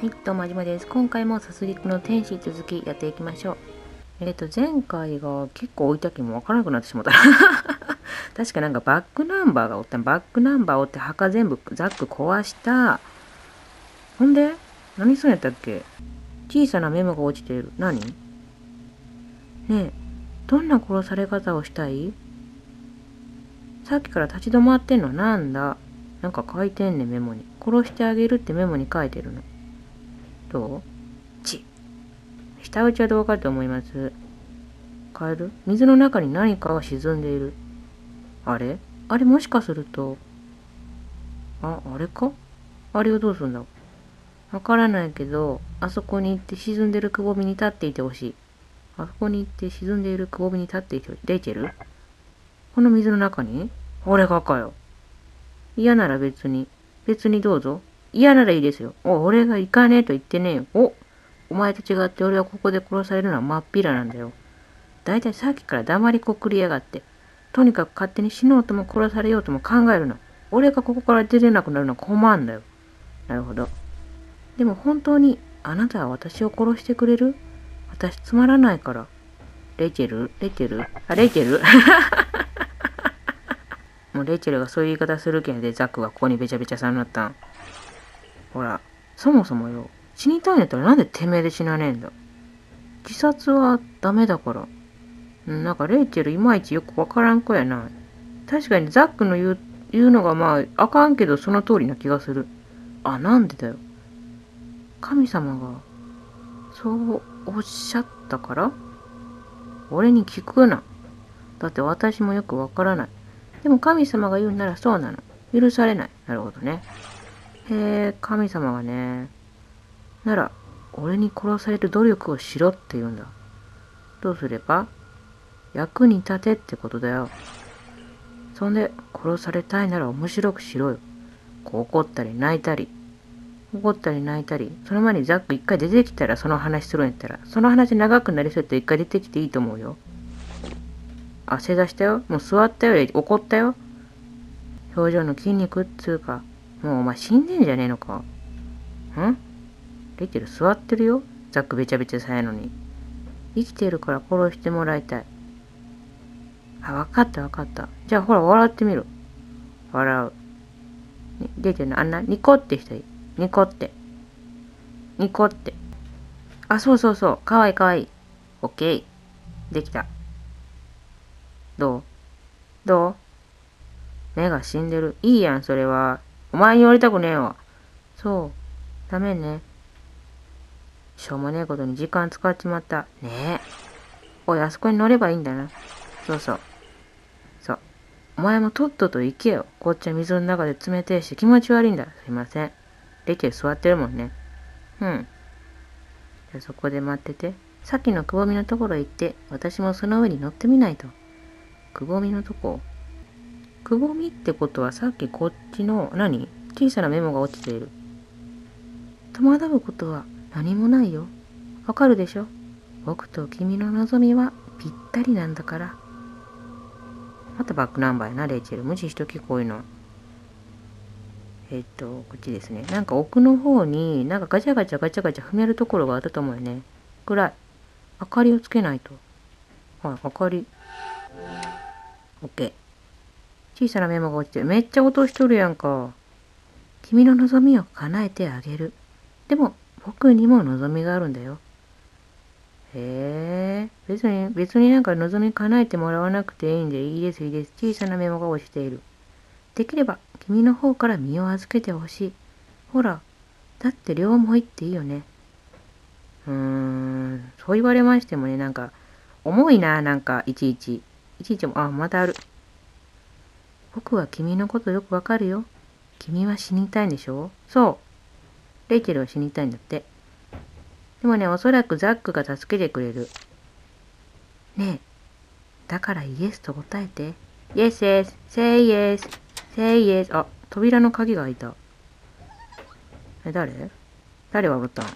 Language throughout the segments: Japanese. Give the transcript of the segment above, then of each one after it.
はい、どうも、じまです。今回も殺戮の天使続きやっていきましょう。えっ、と、前回が結構置いたけもわからなくなってしまった。確かなんかバックナンバーがおったバックナンバーをって墓全部ザック壊した。ほんで何すんやったっけ？小さなメモが落ちている。何？ねえ、どんな殺され方をしたい？さっきから立ち止まってんのなんだ？なんか書いてんねメモに。殺してあげるってメモに書いてるの。どうち。下打ちはどうかと思います。カエル水の中に何かが沈んでいる。あれ？あれもしかすると、あ、あれか？あれをどうすんだ？わからないけど、あそこに行って沈んでるくぼみに立っていてほしい。あそこに行って沈んでいるくぼみに立っていてほしい。レイチェル？この水の中に？俺がかよ。嫌なら別に。別にどうぞ。嫌ならいいですよ。お、俺が行かねえと言ってねえよ。お、お前と違って俺はここで殺されるのは真っ平なんだよ。だいたいさっきから黙りこくりやがって。とにかく勝手に死のうとも殺されようとも考えるな。俺がここから出れなくなるのは困るんだよ。なるほど。でも本当にあなたは私を殺してくれる？私つまらないから。レイチェル？レイチェル？あ、レイチェル？もうレイチェルがそういう言い方するけんでザックがここにべちゃべちゃさんなったん。ほら、そもそもよ、死にたいんやったらなんでてめえで死なねえんだ？自殺はダメだから。なんかレイチェルいまいちよくわからん子やな。確かにザックの言う言うのがまああかんけどその通りな気がする。あ、なんでだよ。神様がそうおっしゃったから？俺に聞くな。だって私もよくわからない。でも神様が言うならそうなの。許されない。なるほどね。へえ、神様がね。なら、俺に殺される努力をしろって言うんだ。どうすれば役に立てってことだよ。そんで、殺されたいなら面白くしろよ。こう怒ったり泣いたり。怒ったり泣いたり。その前にザック一回出てきたらその話するんやったら、その話長くなりそうやったら一回出てきていいと思うよ。あ、正座したよ。もう座ったより。怒ったよ。表情の筋肉っつうか、もうお前死んでんじゃねえのか。ん？レイチェル座ってるよ。ザックべちゃべちゃさやのに。生きてるから殺してもらいたい。あ、わかったわかった。じゃあほら笑ってみろ。笑う。ねレイチェルのあんなニコってしたい。ニコって。ニコって。あ、そうそうそう。かわいいかわいい。オッケー。できた。どう？どう？目が死んでる。いいやん、それは。お前に言われたくねえわ。そう。ダメね。しょうもねえことに時間使っちまった。ねえ。おい、あそこに乗ればいいんだな。そうそう。そう。お前もとっとと行けよ。こっちは水の中で冷てえし気持ち悪いんだ。すいません。レイチェル座ってるもんね。うん。じゃあそこで待ってて。さっきのくぼみのところ行って、私もその上に乗ってみないと。くぼみのとこくぼみってことはさっきこっちの何？小さなメモが落ちている。戸惑うことは何もないよ。わかるでしょ？僕と君の望みはぴったりなんだから。またバックナンバーやな、レイチェル。無視しとき、こういうの。えっと、こっちですね。なんか奥の方に、なんかガチャガチャガチャガチャ踏めるところがあったと思うよね。暗い。明かりをつけないと。はい、明かり。オッケー。小さなメモが落ちて。めっちゃ落としとるやんか。君の望みを叶えてあげる。でも、僕にも望みがあるんだよ。へえ、別に、別になんか望み叶えてもらわなくていいんで、いいです、いいです。小さなメモが落ちている。できれば、君の方から身を預けてほしい。ほら、だって両思いっていいよね。うーん、そう言われましてもね、なんか、重いな、なんか、いちいち。いちいちも、あ、またある。僕は君のことよくわかるよ。君は死にたいんでしょ？そう。レイチェルは死にたいんだって。でもね、おそらくザックが助けてくれる。ねえ。だからイエスと答えて。イエスイエス。say yes. say yes. あ、扉の鍵が開いた。え、誰？誰がったん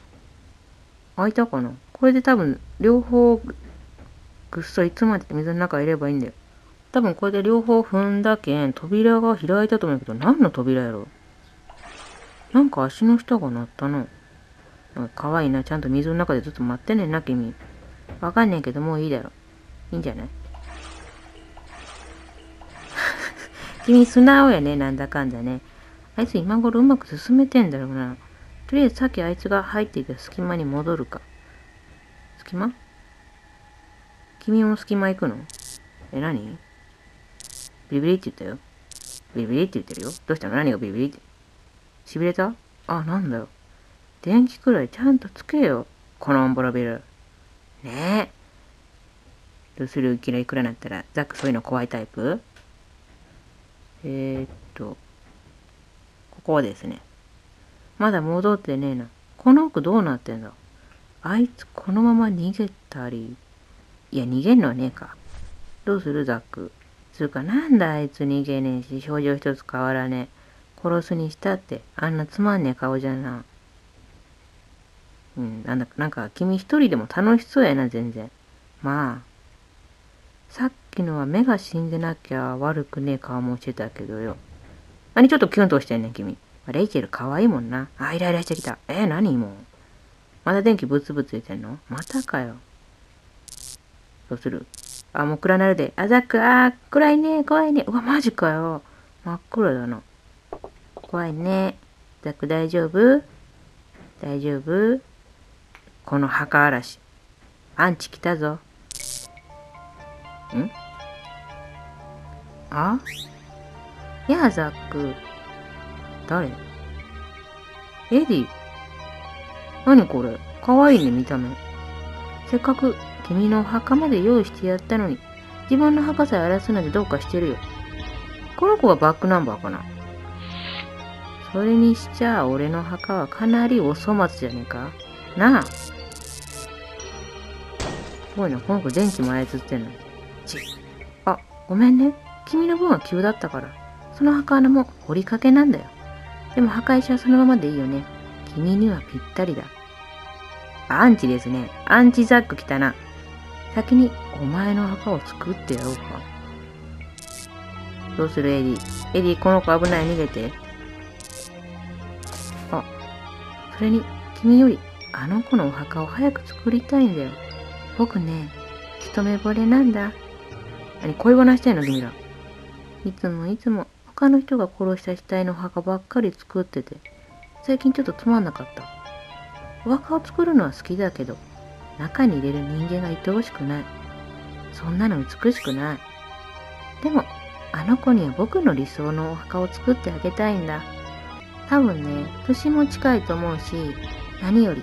開いたかな？これで多分、両方、ぐっそり詰まって水の中入ればいいんだよ。多分これで両方踏んだけん、扉が開いたと思うけど、何の扉やろ？なんか足の下が鳴ったの。か可愛いな。ちゃんと水の中でずっと待ってねんな、君。わかんねんけど、もういいだろ。いいんじゃない？君素直やね、なんだかんだね。あいつ今頃うまく進めてんだろうな。とりあえずさっきあいつが入っていた隙間に戻るか。隙間？君も隙間行くの？え、何？ビビリって言ったよ。ビビリって言ってるよ。どうしたの？何がビビリって？痺れた？あ、なんだよ。電気くらいちゃんとつけよ。このオンボロビル。ねえ。どうする？いきなりくらいなったら、ザックそういうの怖いタイプ？えー、っと、ここですね。まだ戻ってねえな。この奥どうなってんだ？あいつこのまま逃げたり。いや、逃げんのはねえか。どうする？ザック。つうか、なんだあいつ逃げねえし、表情一つ変わらねえ。殺すにしたって、あんなつまんねえ顔じゃな。うん、なんだ、なんか君一人でも楽しそうやな、全然。まあ、さっきのは目が死んでなきゃ悪くねえ顔もしてたけどよ。何ちょっとキュンとしてんねん、君。レイチェル可愛いもんな。あ、イライラしてきた。えー、何もう。まだ電気ブツブツ言ってんの？またかよ。どうする？あ、もう暗なるで。あ、ザック、あー、暗いね、怖いね。うわ、マジかよ。真っ暗だな。怖いね。ザック大丈夫？大丈夫？この墓嵐。アンチ来たぞ。ん？あ？やあ、ザック。誰？エディ。何これ？かわいいね、見た目。せっかく君のお墓まで用意してやったのに、自分の墓さえ荒らすのでどうかしてるよ。この子がバックナンバーかなそれにしちゃ、俺の墓はかなりお粗末じゃねえかなあ。すごいな、この子電気も操ってんの。ち。あ、ごめんね。君の分は急だったから。その墓穴も掘りかけなんだよ。でも墓石はそのままでいいよね。君にはぴったりだ。アンチですね。アンチザック来たな。先にお前の墓を作ってやろうか。どうするエディ。エディ、この子危ない逃げて。あ、それに君よりあの子のお墓を早く作りたいんだよ。僕ね、一目惚れなんだ。何恋話してんの君ら。いつもいつも他の人が殺した死体の墓ばっかり作ってて、最近ちょっとつまんなかった。お墓を作るのは好きだけど、中に入れる人間が愛おしくない。そんなの美しくない。でも、あの子には僕の理想のお墓を作ってあげたいんだ。多分ね、年も近いと思うし、何より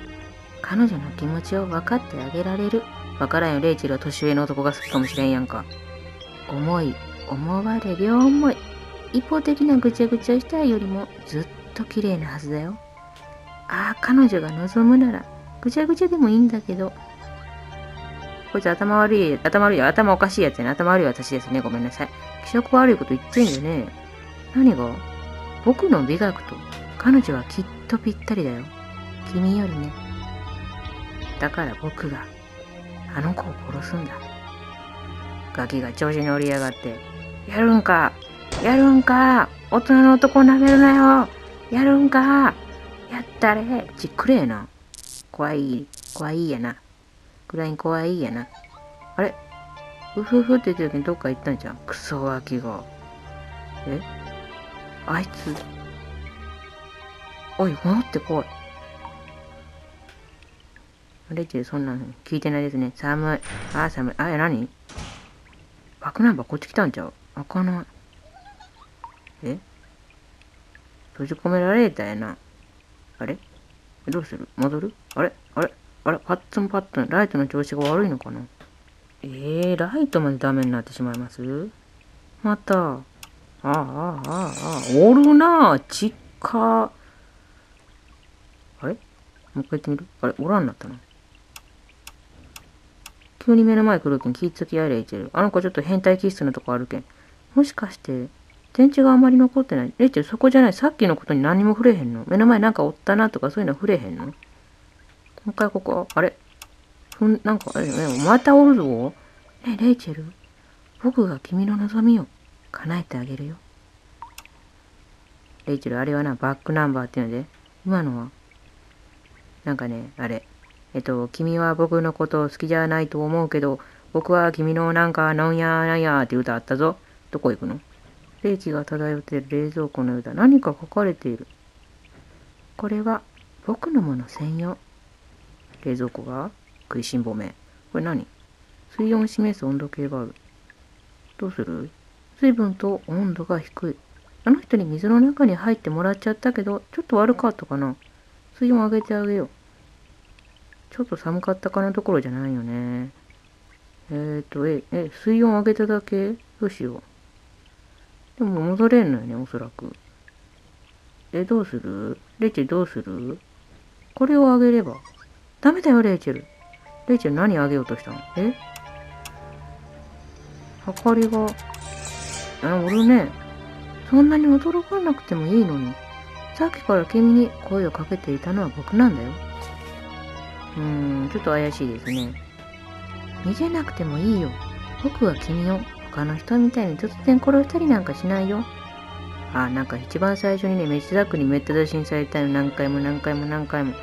彼女の気持ちを分かってあげられる。わからんよ、レイチェルは年上の男が好きかもしれんやんか。思い、思われ、両思い。一方的なぐちゃぐちゃしたいよりもずっと綺麗なはずだよ。ああ、彼女が望むなら、ぐちゃぐちゃでもいいんだけど。こいつ頭悪い、頭悪い、頭おかしいやつやね。頭悪い私ですね。ごめんなさい。気色悪いこと言ってんだよね。何が？僕の美学と彼女はきっとぴったりだよ。君よりね。だから僕があの子を殺すんだ。ガキが調子に乗りやがって、やるんかやるんか大人の男を舐めるなよやるんかやったれちっくれえな。怖い、怖いやな。くらいに怖いやな。あれ？うふふって言ってる時にどっか行ったんじゃん。クソガキが。え？あいつ？おい、戻ってこい。レイチェルそんなの聞いてないですね。寒い。ああ、寒い。あれ、何？バックナンバーこっち来たんちゃう？開かない。え？閉じ込められたやな。あれ？どうする？戻る？あれ？あれ？あれ？パッツンパッツン。ライトの調子が悪いのかな？えー、ライトまでダメになってしまいます？また。ああ、ああ、ああ、おるなちっかあれ？もう一回言ってみる？あれ？おらんなったな。急に目の前来るけん気ぃつきやれいちる。あの子ちょっと変態気質のとこあるけん。もしかして、電池があまり残ってない。レイチェルそこじゃない。さっきのことに何も触れへんの？目の前なんかおったなとかそういうの触れへんの？もう一回ここ、あれ？ふん、なんか、え、またおるぞ。ねレイチェル。僕が君の望みを叶えてあげるよ。レイチェル、あれはな、バックナンバーっていうので、今のは、なんかね、あれ。えっと、君は僕のこと好きじゃないと思うけど、僕は君のなんかなんやなんやって歌あったぞ。どこ行くの？冷気が漂っている冷蔵庫の上だ。何か書かれている。これは僕のもの専用。冷蔵庫が食いしん坊め。これ何？水温を示す温度計がある。どうする？水分と温度が低い。あの人に水の中に入ってもらっちゃったけど、ちょっと悪かったかな。水温上げてあげよう。ちょっと寒かったかなところじゃないよね。えっ、ー、と、え、え、水温上げただけ？どうしよう。でも戻れんのよね、おそらく。え、どうする？レイチェルどうする？これをあげれば。ダメだよ、レイチェル。レイチェル何あげようとしたの？え？はかりが、あ、俺ね、そんなに驚かなくてもいいのに。さっきから君に声をかけていたのは僕なんだよ。うーん、ちょっと怪しいですね。逃げなくてもいいよ。僕は君を他の人みたいに突然殺したりなんかしないよ。ああ、なんか一番最初にね、メッセダックにめった出しにされたの何回も何回も何回も。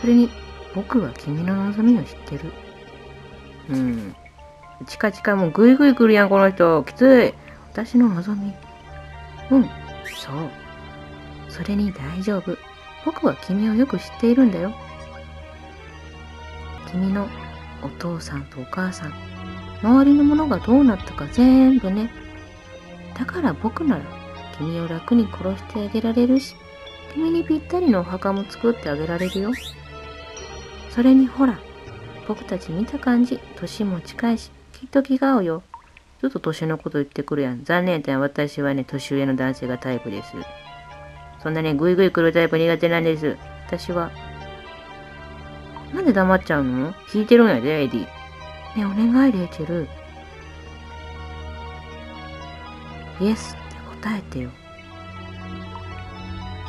それに、僕は君の望みを知ってる。うん。チカチカもうグイグイ来るやん、この人。きつい。私の望み。うん、そう。それに大丈夫。僕は君をよく知っているんだよ。君のお父さんとお母さん、周りのものがどうなったか全部ね。だから僕なら君を楽に殺してあげられるし、君にぴったりのお墓も作ってあげられるよ。それにほら、僕たち見た感じ、年も近いし、きっと気が合うよ。ちょっと年のこと言ってくるやん。残念だ私はね、年上の男性がタイプです。そんなね、ぐいぐい来るタイプ苦手なんです。私は。なんで黙っちゃうの？聞いてるんやで、エディ。ね、お願い、レイチェル。イエスって答えてよ。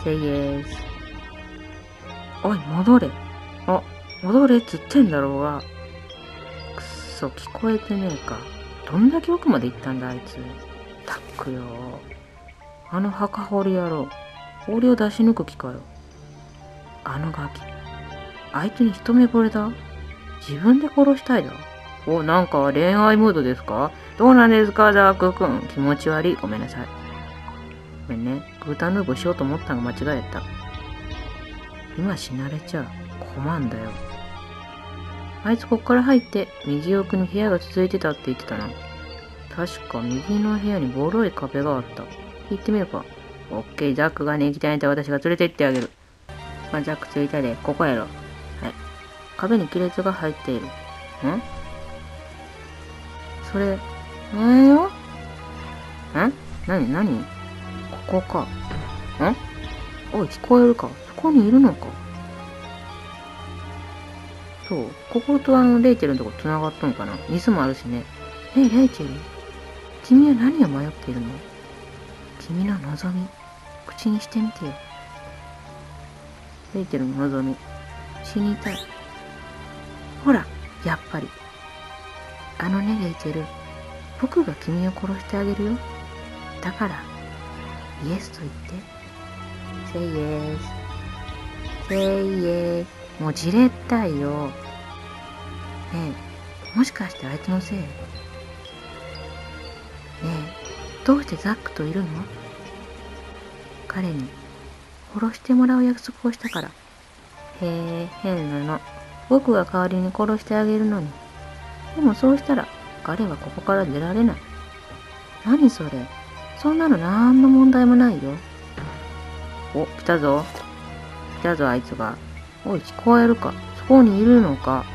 セイエス。おい、戻れ。あ、戻れっつってんだろうが。くっそ、聞こえてねえか。どんだけ奥まで行ったんだ、あいつ。たっくよ。あの墓掘り野郎。氷を出し抜く気かよ。あのガキ。あいつに一目惚れだ。自分で殺したいだろ。お、なんか恋愛ムードですか？どうなんですかザークくん。気持ち悪い。ごめんなさい。ごめんね。グータンヌーブしようと思ったのが間違えた。今死なれちゃ困んだよ。あいつこっから入って右奥に部屋が続いてたって言ってたな。確か右の部屋にボロい壁があった。行ってみようか。オッケー、ザックがね、行きたいんだ私が連れて行ってあげる。まあ、ザック着いたで、ここやろ。はい。壁に亀裂が入っている。ん？それ、なんよ？んなになにここか。んおい、聞こえるか？そこにいるのか？そう。こことあの、レイチェルのとこ繋がったのかな？水もあるしね。ねえ、レイチェル。君は何を迷っているの？君の望み、口にしてみてよ。レイチェルの望み、死にたい。ほら、やっぱり。あのね、レイチェル。僕が君を殺してあげるよ。だから、イエスと言って。セイエス。セイエス。もうじれったいよ。ねえ、もしかしてあいつのせい？ねえ、どうしてザックといるの？彼に殺してもらう約束をしたから。へえ、変なの。僕が代わりに殺してあげるのに。でもそうしたら彼はここから出られない。何それ？そんなのなんの問題もないよ。お、来たぞ。来たぞ、あいつが。おい、聞こえるか？そこにいるのか？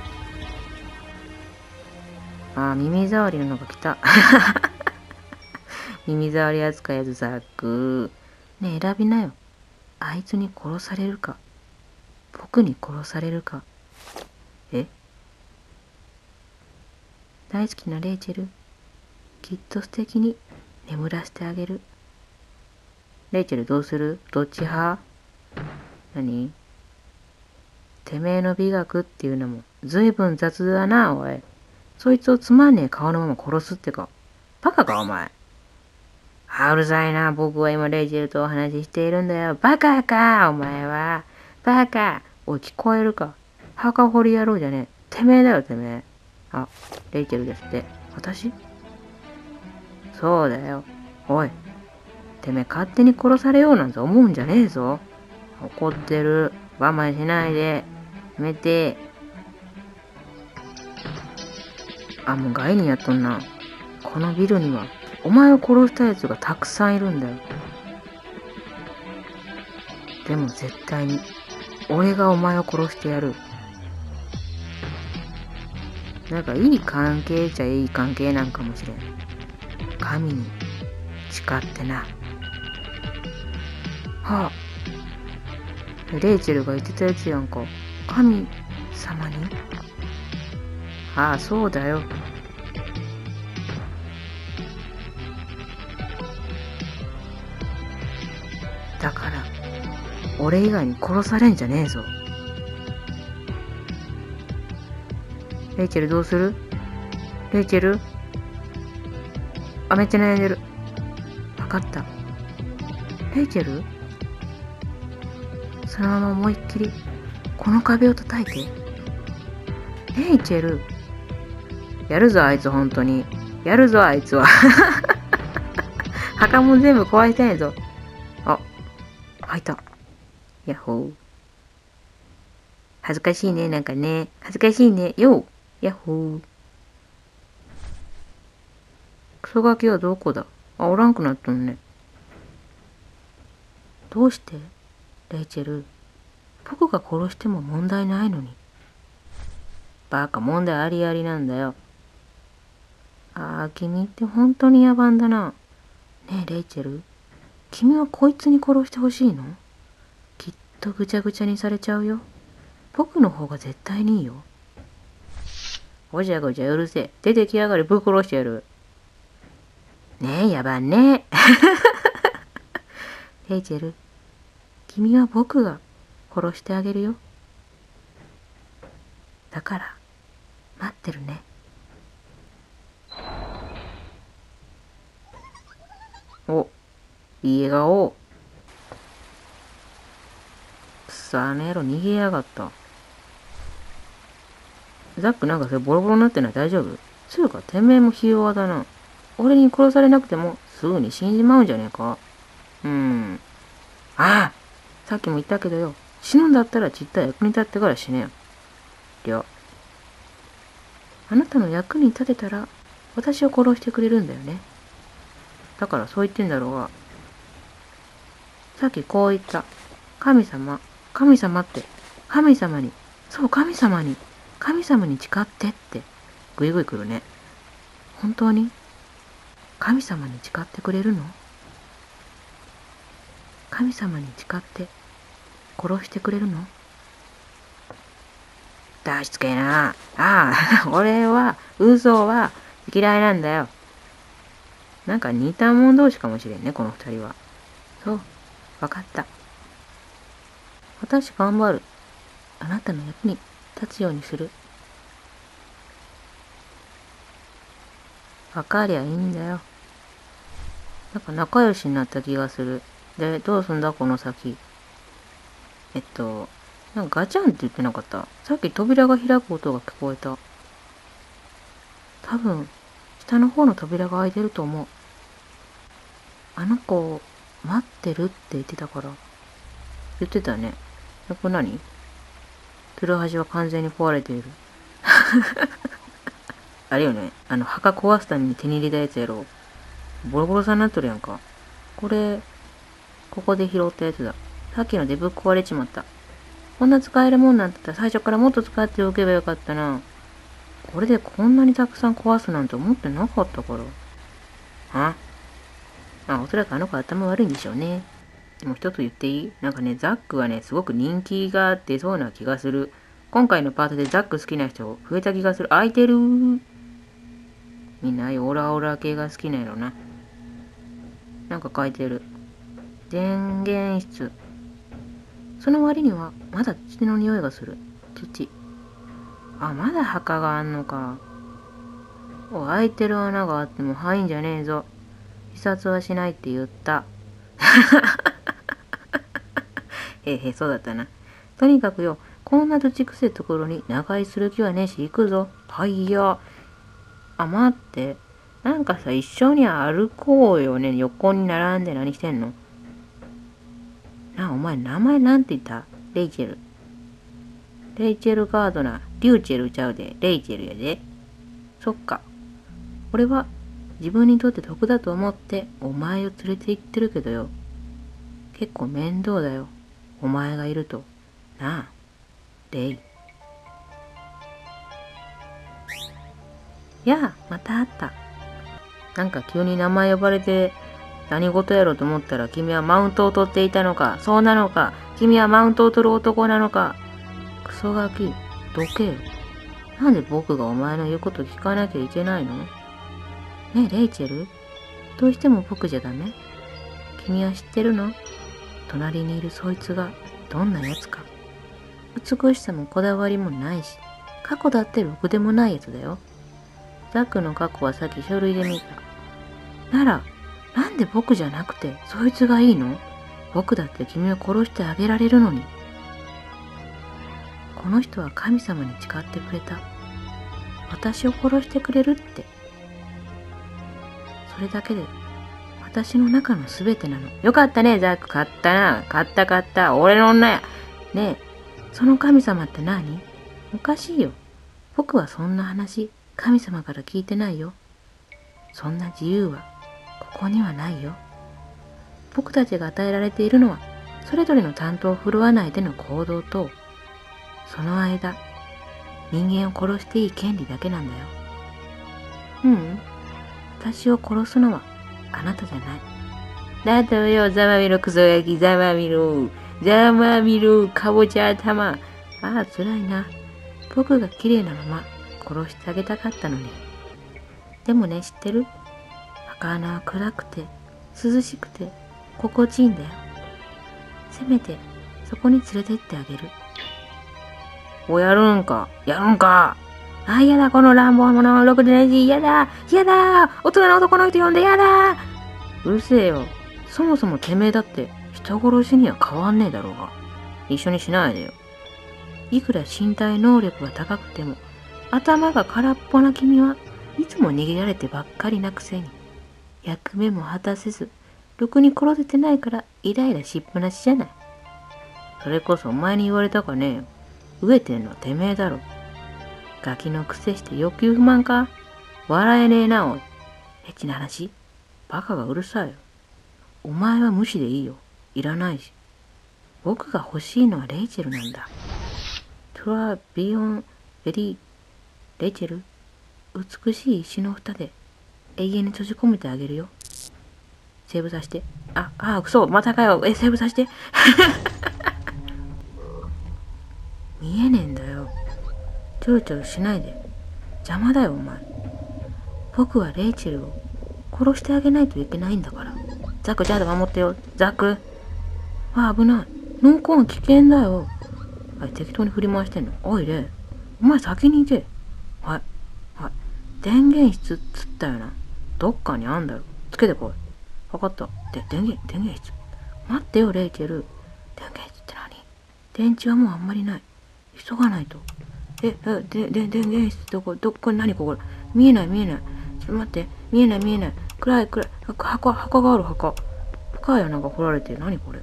あ、耳障りのが来た。耳障り扱いやつザック。ねえ、選びなよ。あいつに殺されるか、僕に殺されるか？大好きなレイチェル、きっと素敵に眠らせてあげる。レイチェルどうする？どっち派？何？てめえの美学っていうのも随分雑だな、おい。そいつをつまんねえ顔のまま殺すってか。バカか、お前。あ、うるさいな。僕は今レイジェルとお話ししているんだよ。バカか、お前は。バカ。おい、聞こえるか？墓掘り野郎じゃねえ。てめえだよ、てめえ。あ、レイチェルですって。私？そうだよ。おい。てめえ勝手に殺されようなんて思うんじゃねえぞ。怒ってる。我慢しないで。やめて。あ、もう害にやっとんな。このビルには、お前を殺した奴がたくさんいるんだよ。でも絶対に、俺がお前を殺してやる。なんかいい関係じゃいい関係なんかもしれん。神に誓ってな。はあ。レイチェルが言ってたやつやんか。神様に？ああ、そうだよ。だから、俺以外に殺されんじゃねえぞ。レイチェルどうする？レイチェル？あ、めっちゃ悩んでる。わかった。レイチェル？そのまま思いっきり、この壁を叩いて。レイチェル？やるぞ、あいつ、本当に。やるぞ、あいつは。墓も全部壊したいぞ。あ、開いた。ヤッホー。恥ずかしいね、なんかね。恥ずかしいね。よう。ヤッホー。クソガキはどこだ？あ、おらんくなっとんね。どうして？レイチェル。僕が殺しても問題ないのに。バカ、問題ありありなんだよ。ああ、君って本当に野蛮だな。ねえ、レイチェル。君はこいつに殺してほしいの？きっとぐちゃぐちゃにされちゃうよ。僕の方が絶対にいいよ。ごちゃごちゃうるせえ。出てきやがれ、ぶっ殺してやる。ねえ、野蛮ねえ。レイチェル、君は僕が殺してあげるよ。だから、待ってるね。お、いい笑顔。くそ、あの野郎逃げやがった。ザックなんかそれボロボロになってない？大丈夫？つうか、てめえもひ弱だな。俺に殺されなくてもすぐに死んじまうんじゃねえか？うーん。ああさっきも言ったけどよ。死ぬんだったらちった役に立ってから死ねよ。りょ。あなたの役に立てたら私を殺してくれるんだよね。だからそう言ってんだろうが。さっきこう言った。神様、神様って、神様に、そう神様に神様に誓ってってぐいぐい来るね。本当に？神様に誓ってくれるの？神様に誓って殺してくれるの？出しつけな。ああ、俺は嘘は嫌いなんだよ。なんか似た者同士かもしれんね、この二人は。そう、わかった。私頑張る。あなたの役に立つようにする。わかりゃいいんだよ。なんか仲良しになった気がする。で、どうすんだこの先。えっと、なんかガチャンって言ってなかった？さっき扉が開く音が聞こえた。多分、下の方の扉が開いてると思う。あの子、待ってるって言ってたから。言ってたね。これ何？ツルハシは完全に壊れている。あれよね、あの、墓壊すために手に入れたやつやろ。ボロボロさんになっとるやんか。これ、ここで拾ったやつだ。さっきのでぶっ壊れちまった。こんな使えるもんなんてったら最初からもっと使っておけばよかったな。これでこんなにたくさん壊すなんて思ってなかったから。あまあ、おそらくあの子頭悪いんでしょうね。でも一つ言っていい？なんかね、ザックはね、すごく人気が出そうな気がする。今回のパートでザック好きな人増えた気がする。空いてる？みんなオラオラ系が好きなんやろな。なんか書いてる。電源室。その割には、まだ土の匂いがする。土。あ、まだ墓があんのか。お、開いてる穴があっても入んじゃねえぞ。自殺はしないって言った。へへ、そうだったな。とにかくよ、こんな土地くせところに長居する気はねえし行くぞ。はいや。あ、待って。なんかさ、一緒に歩こうよね。横に並んで何してんのな、お前名前なんて言った？レイチェル。レイチェルガードナー。リューチェルちゃうで。レイチェルやで。そっか。俺は自分にとって得だと思ってお前を連れて行ってるけどよ。結構面倒だよ。お前がいると。なあ、レイ。やあ、また会った。なんか急に名前呼ばれて何事やろうと思ったら君はマウントを取っていたのか、そうなのか、君はマウントを取る男なのか。クソガキ、どけよ。なんで僕がお前の言うこと聞かなきゃいけないの？ねえ、レイチェルどうしても僕じゃダメ？君は知ってるの？隣にいるそいつがどんな奴か。美しさもこだわりもないし、過去だってろくでもないやつだよ。ザックの過去はさっき書類で見た。なら、なんで僕じゃなくてそいつがいいの？僕だって君を殺してあげられるのに。この人は神様に誓ってくれた。私を殺してくれるって。それだけで私の中の全てなの。よかったね、ザック。買ったな。買った買った。俺の女や。ねえ、その神様って何？おかしいよ。僕はそんな話、神様から聞いてないよ。そんな自由は、ここにはないよ。僕たちが与えられているのは、それぞれの担当を振るわないでの行動と、その間、人間を殺していい権利だけなんだよ。ううん。私を殺すのはあなたじゃない。だとよ、ざまみろ、クソ焼き、ざまみろ。ざまみろ、かぼちゃ頭。ああ、辛いな。僕が綺麗なまま殺してあげたかったのに。でもね、知ってる？赤穴は暗くて、涼しくて、心地いいんだよ。せめて、そこに連れてってあげる。お、やるんか。やるんか。あ、やだ、この乱暴者、ろくでないし、やだ、やだ、大人の男の人呼んで、やだ。うるせえよ。そもそもてめえだって、人殺しには変わんねえだろうが。一緒にしないでよ。いくら身体能力が高くても、頭が空っぽな君はいつも逃げられてばっかりなくせに、役目も果たせず、ろくに殺せてないからイライラしっぱなしじゃない。それこそお前に言われたかねえよ。飢えてんのはてめえだろ。ガキのくせして欲求不満か？笑えねえなおい。エッチな話バカがうるさい。お前は無視でいいよ。いらないし。僕が欲しいのはレイチェルなんだ。トラビオンベリー。レイチェル美しい石の蓋で永遠に閉じ込めてあげるよ。セーブさせて。あ、あ、くそ、またかよ。え、セーブさせて。見えねえんだよ。ちょろちょろしないで。邪魔だよ、お前。僕はレイチェルを殺してあげないといけないんだから。ザク、ちゃんと守ってよ。ザク。あ、危ない。濃厚危険だよ。はい、適当に振り回してんの。おい、レイ。お前先に行け。はい。はい。電源室っつったよな。どっかにあんだろ。つけてこい。わかった。で、電源、電源室。待ってよ、レイチェル。電源室って何？電池はもうあんまりない。急がないと。え、え、で、で、電源室どこ、どこ、何ここ？見えない見えない。ちょっと待って。見えない見えない。暗い暗い。墓、墓がある墓。深い穴が掘られてる。何これ？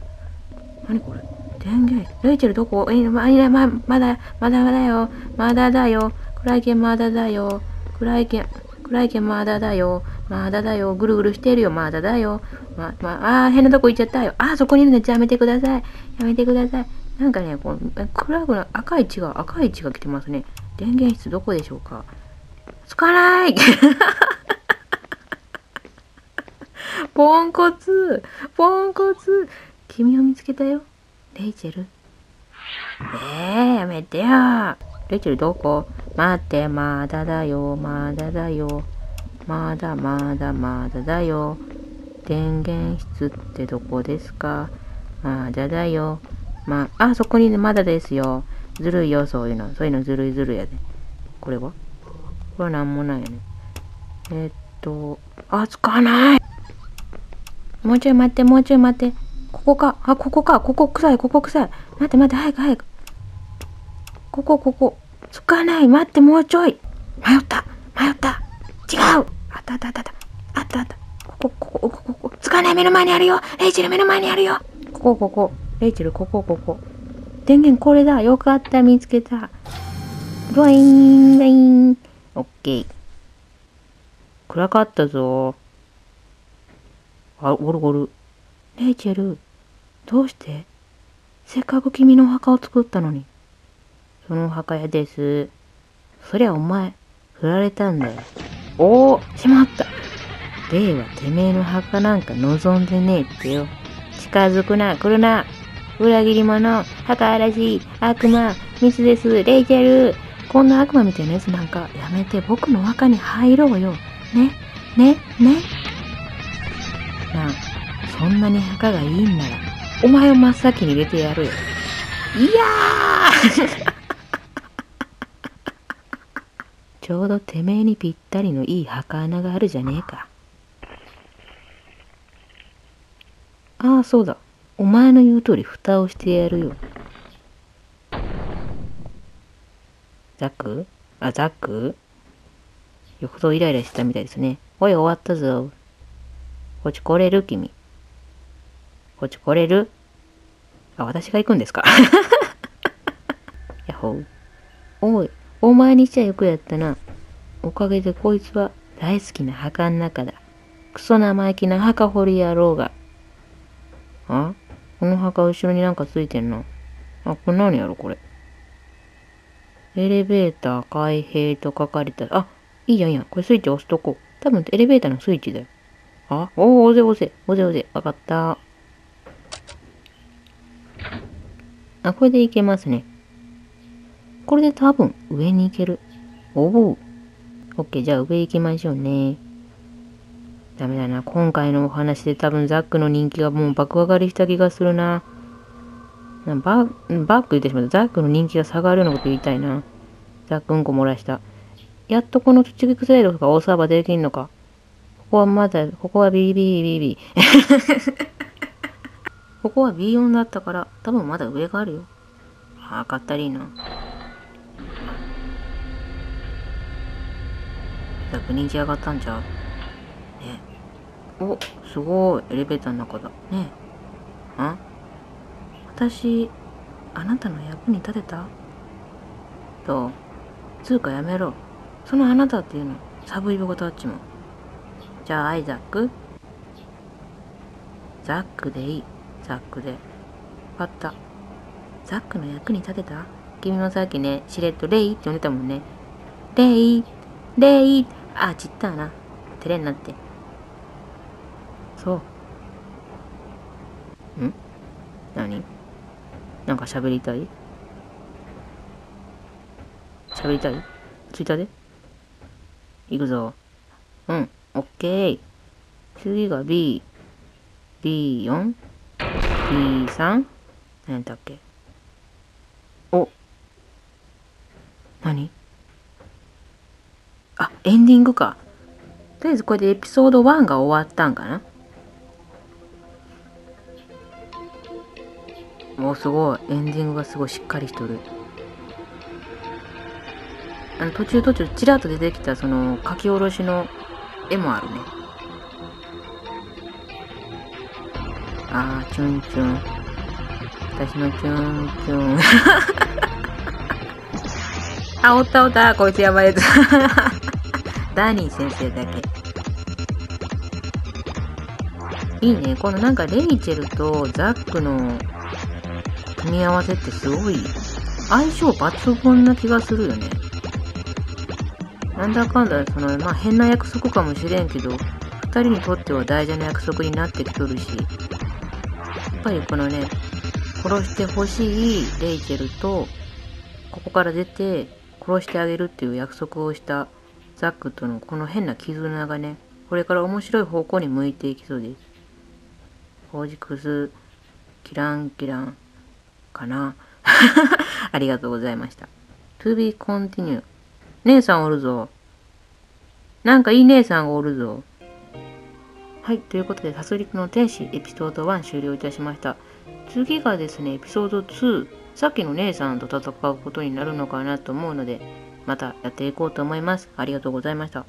何これ？電源？室レイチェルどこ？え、ま、ま、まだ、まだまだよ。まだだよ。暗いけまだだよ。暗いけ暗いけまだだよ。まだだよ。ぐるぐるしてるよ。まだだよ。ま、ま、あー、変なとこ行っちゃったよ。あー、そこにいるね。じゃやめてください。やめてください。なんかね、この暗くな赤い血が、赤い血が来てますね。電源室どこでしょうかつかない ポンコツポンコツ君を見つけたよ。レイチェル。えー、やめてよ。レイチェルどこ？待って、まだだよ、まだだよ。まだまだまだだよ。電源室ってどこですか？まだだよ。まあ、あ、そこにね、まだですよ。ずるいよ、そういうの。そういうのずるいずるいやで。これは？これはなんもないよね。えー、っと、あ、つかないもうちょい待って、もうちょい待って。ここか。あ、ここか。ここ臭い、ここ臭い。待って待って、早く早く。ここ、ここ。つかない。待って、もうちょい。迷った。迷った。違う。あったあったあった。あったあった。ここ、ここ、ここ、ここ。つかない。目の前にあるよ。レイチェル目の前にあるよ。ここ、ここ。レイチェル、ここ、ここ。電源これだ。よかった。見つけた。ドワイン、ドイン。オッケー。暗かったぞ。あ、ゴルゴル。レイチェル、どうして？せっかく君のお墓を作ったのに。そのお墓屋です。そりゃお前、振られたんだよ。おお、しまった。霊はてめえの墓なんか望んでねえってよ。近づくな、来るな。裏切り者、墓荒らし、悪魔、ミスです、レイチェル。こんな悪魔みたいなやつなんかやめて僕の墓に入ろうよ。ね、ね、ね。なあ、そんなに墓がいいんなら、お前を真っ先に入れてやるよ。いやー ちょうどてめえにぴったりのいい墓穴があるじゃねえか。ああ、そうだ。お前の言う通り蓋をしてやるよ。ザック？あ、ザック？よほどイライラしてたみたいですね。おい、終わったぞ。こっち来れる？君。こっち来れる？あ、私が行くんですか？やっほー。おい、お前にしちゃよくやったな。おかげでこいつは大好きな墓ん中だ。クソ生意気な墓掘り野郎が。あ？この墓後ろになんかついてんな。あ、これ何やろこれ。エレベーター開閉と書かれた。あ、いいやんいいやん。これスイッチ押すとこう。多分エレベーターのスイッチだよ。あおー、押せ押せ。押せ押せ。わかった。あ、これでいけますね。これで多分上に行ける。おお。オッケー、じゃあ上行きましょうね。ダメだな。今回のお話で多分ザックの人気がもう爆上がりした気がするな。なババック言ってしまった。ザックの人気が下がるようなこと言いたいな。ザックうんこ漏らした。やっとこの土木サイドが大騒できんのか。ここはまだ、ここはビービービビ。ここは B4 だったから、多分まだ上があるよ。ああ、かったりーな。ザック人気上がったんじゃう？お、すごい。エレベーターの中だ。ねあ？私、あなたの役に立てた？どう？つうかやめろ。そのあなたっていうの、サブイボがタッチも。じゃあ、アイザック？ザックでいい。ザックで。わかった。ザックの役に立てた？君もさっきね、しれっとレイって呼んでたもんね。レイレイあ、ちったな。照れになって。そう。ん？何？なんか喋りたい？喋りたい？ツイッターで？行くぞ。うん、オッケー。次が B。B4。B3。何だっけ？お。何？あ、エンディングか。とりあえずこれでエピソード1が終わったんかな？おすごい。エンディングがすごいしっかりしとる。あの、途中途中、ちらっと出てきた、その、書き下ろしの絵もあるね。あー、チュンチュン。私のチュンチュン。あ、おったおった。こいつやばいやつ。ダーニー先生だけ。いいね。このなんかレイチェルとザックの組み合わせってすごい相性抜群な気がするよね。なんだかんだ、その、まあ、変な約束かもしれんけど、二人にとっては大事な約束になってきとるし、やっぱりこのね、殺してほしいレイチェルと、ここから出て殺してあげるっていう約束をしたザックとのこの変な絆がね、これから面白い方向に向いていきそうです。ほうじくす、キランキラン、かな。ありがとうございました。to be continue. 姉さんおるぞ。なんかいい姉さんがおるぞ。はい。ということで、殺戮の天使エピソード1終了いたしました。次がですね、エピソード2さっきの姉さんと戦うことになるのかなと思うので、またやっていこうと思います。ありがとうございました。